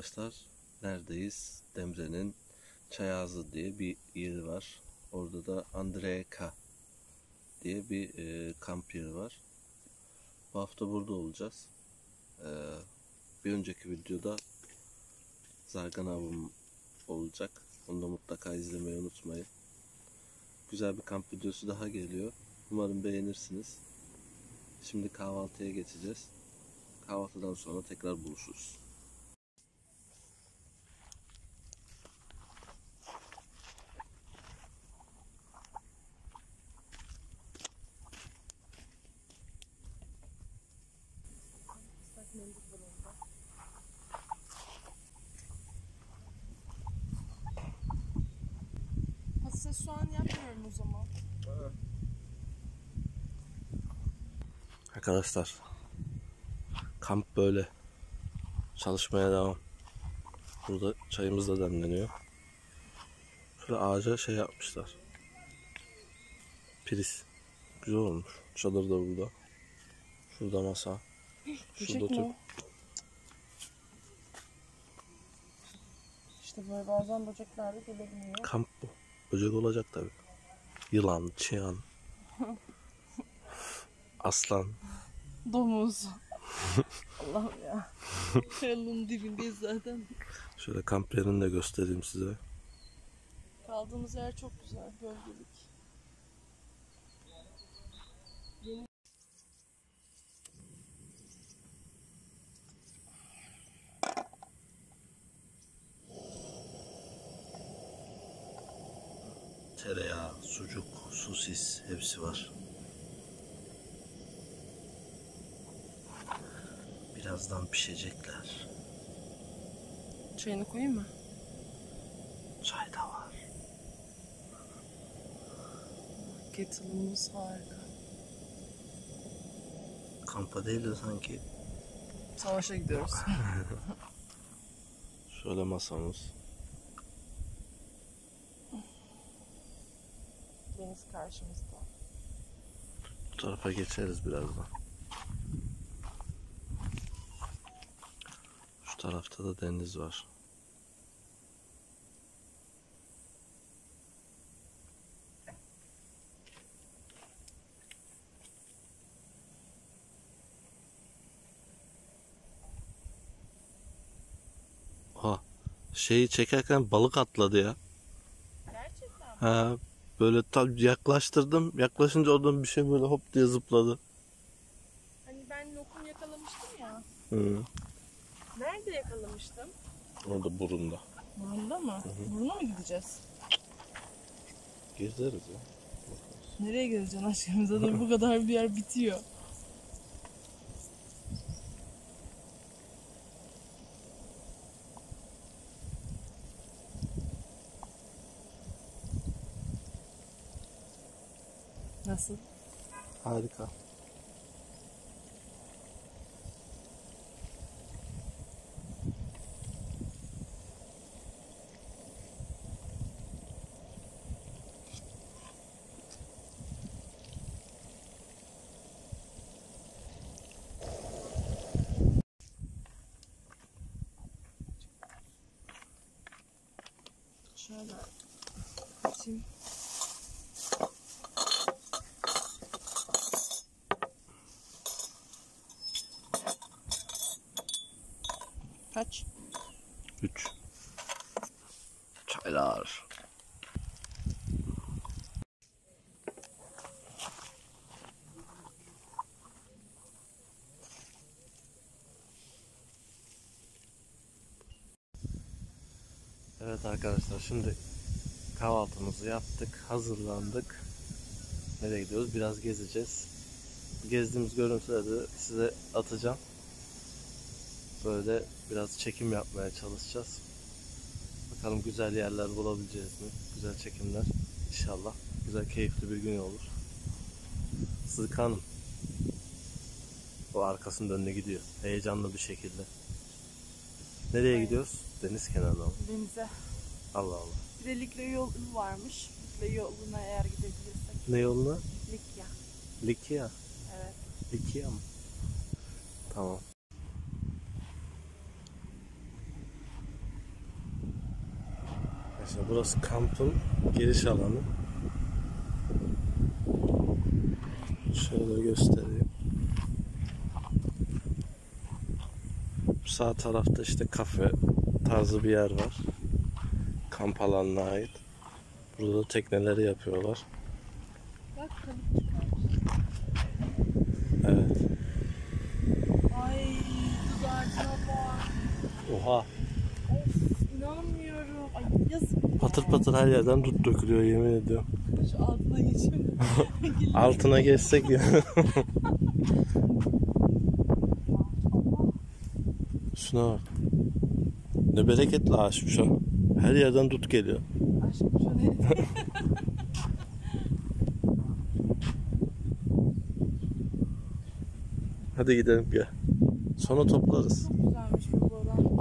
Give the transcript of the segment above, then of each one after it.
Arkadaşlar. Neredeyiz? Demre'nin Çayazı diye bir yeri var. Orada da Andreeka diye bir e, kamp yeri var. Bu hafta burada olacağız. E, bir önceki videoda zargan avım olacak. Onu da mutlaka izlemeyi unutmayın. Güzel bir kamp videosu daha geliyor. Umarım beğenirsiniz. Şimdi kahvaltıya geçeceğiz. Kahvaltıdan sonra tekrar buluşuruz. Soğan yapmıyorum o zaman. Arkadaşlar kamp böyle çalışmaya devam. Burada çayımız da demleniyor. Şöyle ağaca şey yapmışlar. Priz. Güzel olmuş. Çadır da burada. Şurada masa. Şurada tüp. İşte böyle bazen böcekler de gelebiliyor. Kamp. Böcek olacak tabii. Yılan, çıyan. Aslan. Domuz. Allah'ım ya. Kayanın dibindeyiz zaten. Şöyle kamp yerini de göstereyim size. Kaldığımız yer çok güzel. Gölgelik. Tereyağı, sucuk, sosis hepsi var. Birazdan pişecekler. Çayını koyayım mı? Çay da var. Kettle'ımız harika. Kampa değil de sanki Savaşa gidiyoruz. şöyle masamız. Deniz karşımızda. Bu tarafa geçeriz birazdan. Şu tarafta da deniz var. Ha, şeyi çekerken balık atladı ya. Gerçekten mi? Ha, böyle tam yaklaştırdım. Yaklaşınca oradan bir şey böyle hop diye zıpladı. Hani ben lokum yakalamıştım ya. Hı. Nerede yakalamıştım? Orada burunda. Burunda mı? Buruna mı gideceğiz? Gezeriz ya. Nereye gezeceksin aşkım? Zaten bu kadar bir yer bitiyor. Nasıl? Harika. Şöyle açayım. 3 Çaylar. Evet arkadaşlar şimdi kahvaltımızı yaptık, hazırlandık. Nereye gidiyoruz? Biraz gezeceğiz. Gezdiğimiz görüntüleri size atacağım. Böyle biraz çekim yapmaya çalışacağız. Bakalım güzel yerler bulabileceğiz mi? Güzel çekimler. İnşallah. Güzel, keyifli bir gün olur. Sıdıka Hanım. O arkasının önüne gidiyor. Heyecanlı bir şekilde. Nereye Evet. gidiyoruz? Deniz kenarına mı? Denize. Allah Allah. Bir de Likya yolu varmış. Likya yoluna eğer gidebilirsek. Ne yoluna? Likya. Likya. Evet. Likya mı? Tamam. Arkadaşlar burası kampın giriş alanı. Şöyle göstereyim. Sağ tarafta işte kafe tarzı bir yer var. Kamp alanına ait. Burada da tekneleri yapıyorlar. Bak. Evet. Ay. Oha. Yazık. Patır patır her yerden dut dökülüyor yemin ediyorum. Şu altına geçelim. Gelin. Altına geçsek ya. Şuna bak. Ne bereketli ağaçmış ha. Her yerden dut geliyor. Aşkım şu ne? Hadi gidelim gel. Sonra toplarız. Çok güzelmiş bu alan.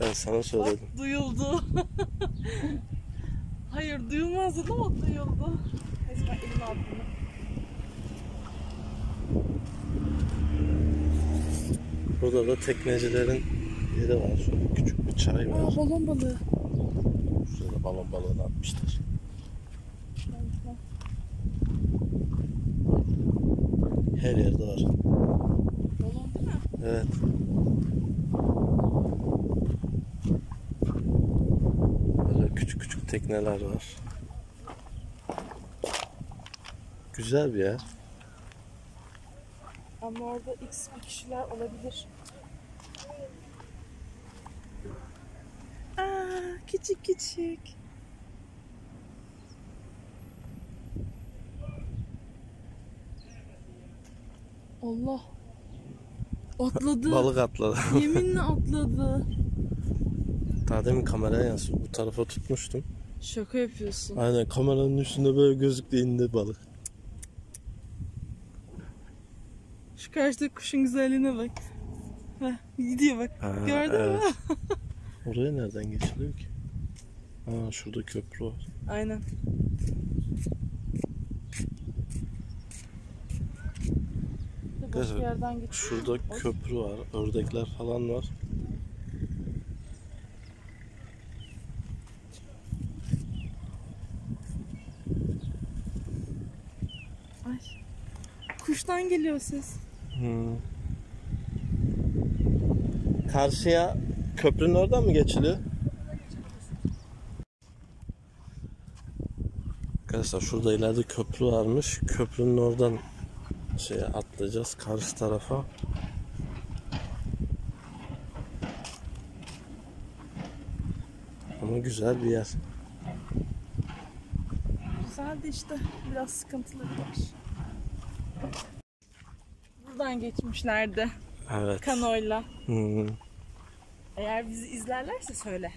Ben sana söyledim. Bak duyuldu. Hayır duyulmazdı ama duyuldu. Neyse ben elimi aldım. Burada da teknecilerin yeri var. Şöyle küçük bir çay var. Aa balon balığı. Şurada balon balığını atmışlar. Her yerde var. Balon değil mi? Evet. Böyle küçük küçük tekneler var. Güzel bir yer. Ama orada x bir kişiler olabilir. Aa, küçük küçük. Allah. Atladı. Balık atladı. Yeminle atladı. Daha demin kameraya yansıyor. Bu tarafa tutmuştum. Şaka yapıyorsun. Aynen kameranın üstünde böyle gözüktü indi balık. Şu karşıdaki kuşun güzelliğine bak. Heh, gidiyor bak. Ha, Gördün mü? evet. Oraya nereden geçiliyor ki? Ha şurada köprü var. Aynen. Evet. yerden geçiyor. Şurada köprü var. Ördekler falan var. Kuştan geliyor ses. Hmm. Karşıya köprünün oradan mı geçiliyor? Arkadaşlar şurada ileride köprü varmış. Köprünün oradan şeye atlayacağız karşı tarafa. Ama güzel bir yer. Güzeldi işte. Biraz sıkıntıları var. Buradan geçmişlerdi. Evet. Kanoyla. Hmm. Eğer bizi izlerlerse söyle.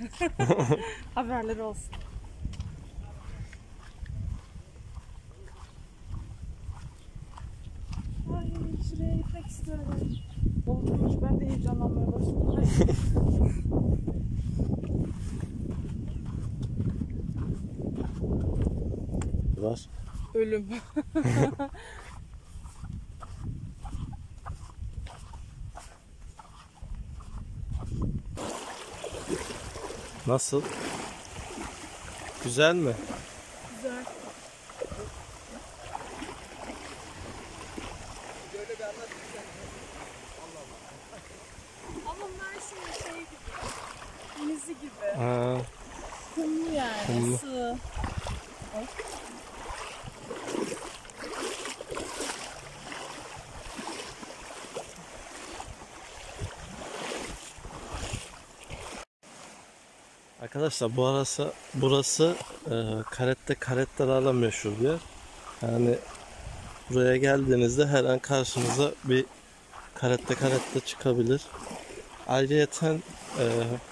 Haberleri olsun. Ay şuraya gitmek istiyorum. Olmuş ben de heyecanlanmaya başladım. Var. Ölüm. Nasıl? Güzel mi? Güzel. Ama Mersin şey gibi. Denizi gibi. Ha, Kumlu yani. Kumlu. Sığ. Arkadaşlar bu arası burası e, karette karettelerle meşhur bir yer. Yani buraya geldiğinizde her an karşınıza bir karette karette çıkabilir. Ayrıyeten e,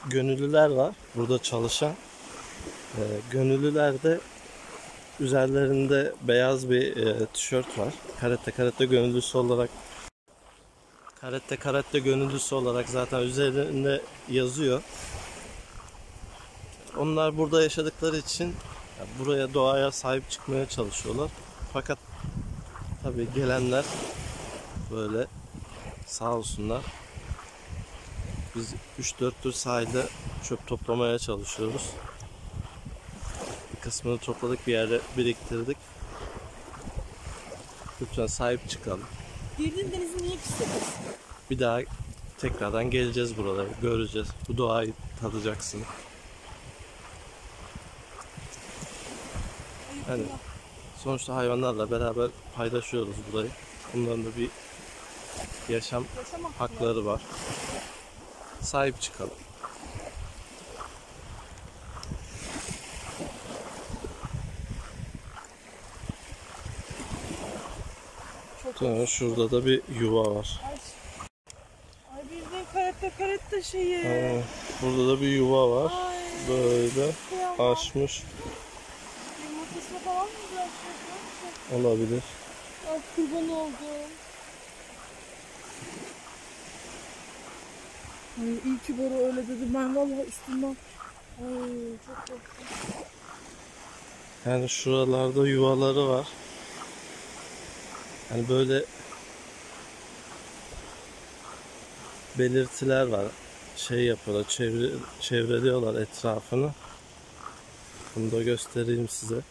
gönüllüler var burada çalışan. E, gönüllüler de üzerlerinde beyaz bir e, tişört var. Karette karette gönüllüsü olarak karette karette gönüllüsü olarak zaten üzerinde yazıyor. Onlar burada yaşadıkları için ya buraya doğaya sahip çıkmaya çalışıyorlar. Fakat tabii gelenler böyle sağ olsunlar. Biz 3-4 tur sahilde çöp toplamaya çalışıyoruz. Bir kısmını topladık bir yere biriktirdik. Lütfen sahip çıkalım. Girdiğin denizi niye pisledin? Bir daha tekrardan geleceğiz buralara. Göreceğiz. Bu doğayı tadacaksın. Hani sonuçta hayvanlarla beraber paylaşıyoruz burayı. Bunların da bir yaşam hakları var. Sahip çıkalım. Sonra şurada da bir yuva var. Ay. De karette karette şeyi. Aa, Burada da bir yuva var. Ay. Böyle açmış Yumurtasını falan mı bırakacak? Olabilir. Ay kurban oldum. Ay iyi ki Bora öyle dedi. Ben vallahi üstünden Ay çok korktum. Yani şuralarda yuvaları var. Hani böyle belirtiler var. Şey yapıyorlar, çevre, çevreliyorlar etrafını. Bunu da göstereyim size.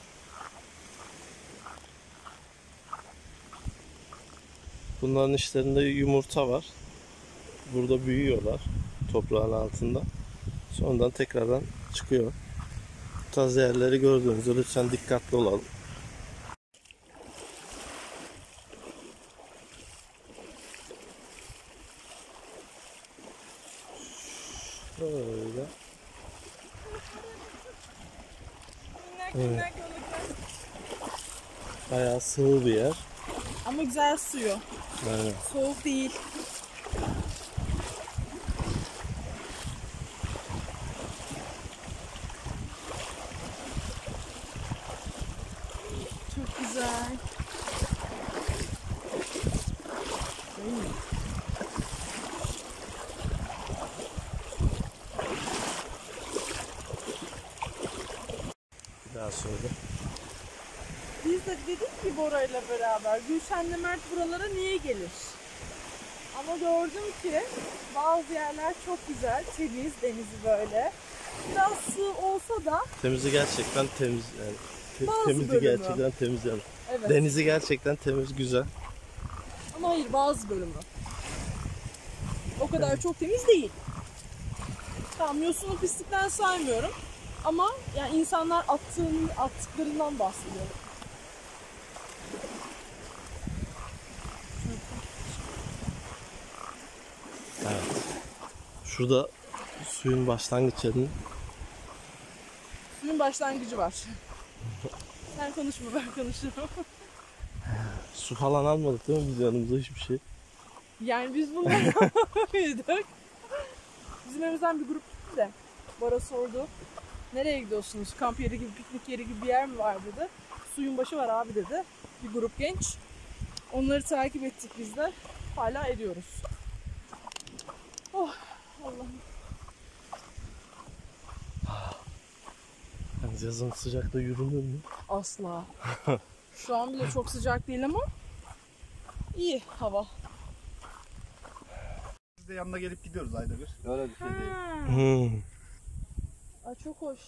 Bunların içlerinde yumurta var. Burada büyüyorlar toprağın altında. Sonradan tekrardan çıkıyor. Bu tarz yerleri gördüğünüzde lütfen dikkatli olalım. Böyle. Evet. Bayağı sığ bir yer. Ama güzel suyu. Aynen. Soğuk değil. Çok güzel. Bir daha söyle. Biz de dedik ki Bora ile beraber Gülşen'le Mert buralara niye gelir? Ama gördüm ki bazı yerler çok güzel, temiz, denizi böyle. Biraz su olsa da Temizi gerçekten temiz yani. Te- Bazı temizi bölümü. gerçekten temiz yani. evet. Denizi gerçekten temiz, güzel. Ama hayır bazı bölümü. O kadar çok temiz değil. Tamam yosunu pislikten saymıyorum. Ama yani insanlar attığın, attıklarından bahsediyorum. Evet. Şurada suyun başlangıç yerinin Suyun başlangıcı var. Sen konuşma ben konuşurum. su falan almadık değil mi biz yanımıza hiçbir şey? Yani biz bunları yapıyorduk. Bizim evimizden bir grup gitti de Bora sordu. Nereye gidiyorsunuz? Kamp yeri gibi, piknik yeri gibi bir yer mi var dedi. Suyun başı var abi dedi. Bir grup genç. Onları takip ettik biz de. Hala ediyoruz. Oh Allah'ım. Yani yazın sıcakta yürünür mü? Asla. Şu an bile çok sıcak değil ama iyi hava. Biz de yanına gelip gidiyoruz ayda bir. Öyle bir şey değil. Hmm. Ay çok hoş.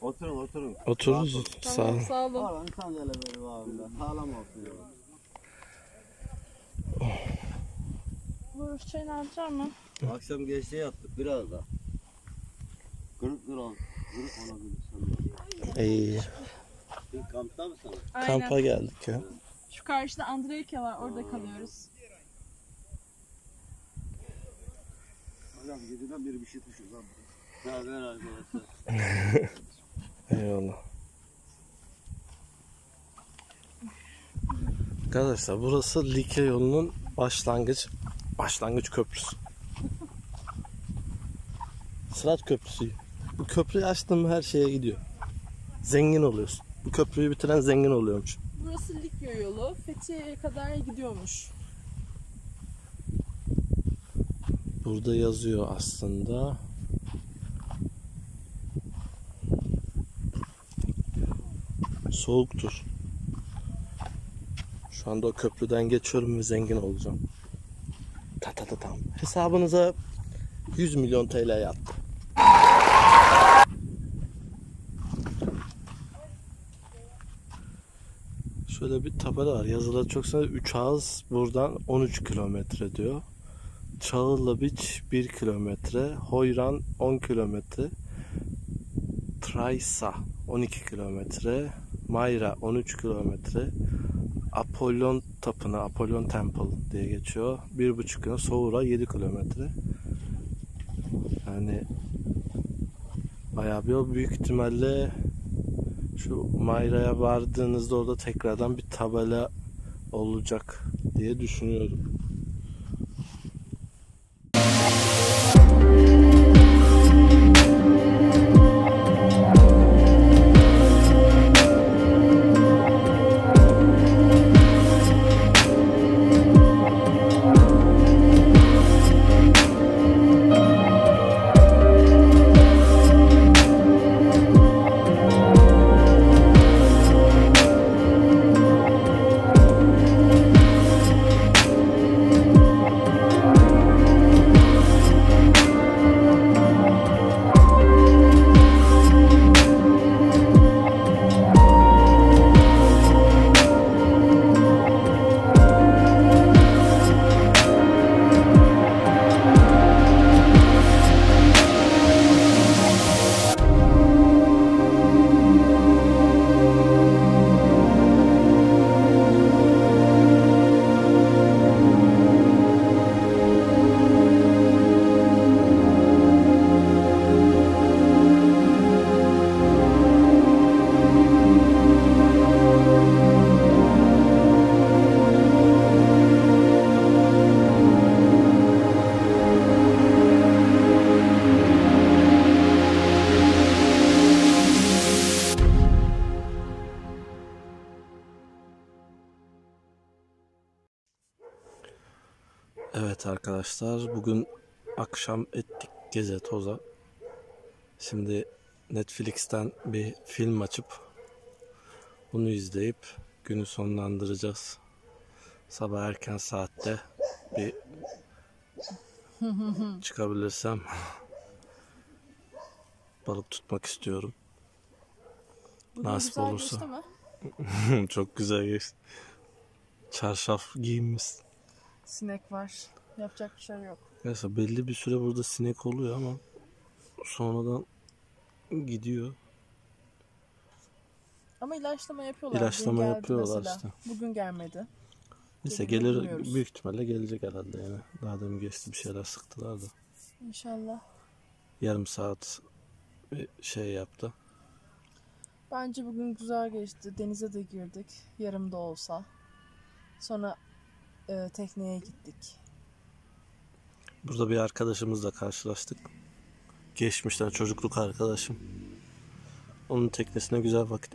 Oturun oturun. Otururuz. Sağ ol. Tamam, sağ olun. Böyle bağımda. Sağlam olsun Buyur çayını alacak mı? Akşam geçte yaptık biraz da. Kırık kırık. Kırık olabilir sanırım. İyi. Bir kampta mısın? Aynen. Kampa geldik ya. Şu karşıda Andreyka var orada kalıyoruz. Hocam geceden beri bir şey düşüyor lan. Ne haber arkadaşlar? Eyvallah. Arkadaşlar burası Likya yolunun başlangıç başlangıç köprüsü. Sırat köprüsü. Bu köprüyü açtın mı her şeye gidiyor. Zengin oluyorsun. Bu köprüyü bitiren zengin oluyormuş. Burası Likya yolu. Fethiye'ye kadar gidiyormuş. Burada yazıyor aslında. Soğuktur. Şu anda o köprüden geçiyorum ve zengin olacağım. Ta tam. Hesabınıza 100 milyon TL yattı. Şöyle bir tabela var. Yazıları çok sayıda. Üç ağız buradan 13 kilometre diyor. Çağırlı Beach 1 kilometre. Hoyran 10 kilometre. Traysa 12 kilometre. Mayra 13 kilometre. Apollon Tapınağı, Apollon Temple diye geçiyor. 1,5 kilometre. Soğura 7 kilometre. Yani bayağı bir yol. Büyük ihtimalle şu Mayra'ya vardığınızda orada tekrardan bir tabela olacak diye düşünüyorum. Bugün akşam ettik geze toza. Şimdi Netflix'ten bir film açıp bunu izleyip günü sonlandıracağız. Sabah erken saatte bir çıkabilirsem balık tutmak istiyorum. Bugün Nasip güzel olursa. geçti? Çok güzel geçti. Çarşaf giyinmişsin. Sinek var. Yapacak bir şey yok. Neyse belli bir süre burada sinek oluyor ama sonradan gidiyor. Ama ilaçlama yapıyorlar. İlaçlama yapıyorlar mesela. işte. Bugün gelmedi. Neyse mi gelir bilmiyoruz. büyük ihtimalle gelecek herhalde yani. Daha demin geçti bir şeyler sıktılar da. İnşallah. Yarım saat bir şey yaptı. Bence bugün güzel geçti. Denize de girdik. Yarım da olsa. Sonra e, tekneye gittik. Burada bir arkadaşımızla karşılaştık. Geçmişten çocukluk arkadaşım. Onun teknesine güzel vakit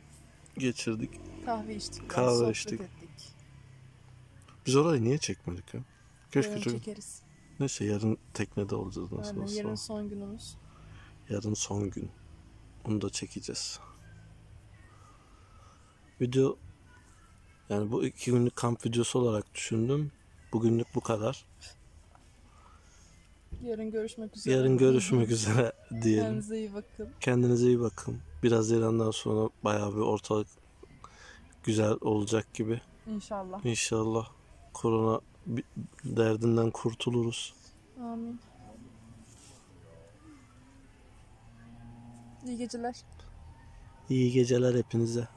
geçirdik. Kahve içtik. Kahve içtik. ettik. Biz orayı niye çekmedik ya? Keşke Yarın çocuk... çekeriz. Neyse yarın teknede olacağız nasıl Aynen, olsa. yarın son günümüz. Yarın son gün. Onu da çekeceğiz. Video yani bu iki günlük kamp videosu olarak düşündüm. Bugünlük bu kadar. Yarın görüşmek üzere. Yarın görüşmek üzere diyelim. Kendinize iyi bakın. Kendinize iyi bakın. Biraz İran'dan sonra bayağı bir ortalık güzel olacak gibi. İnşallah. İnşallah korona derdinden kurtuluruz. Amin. İyi geceler. İyi geceler hepinize.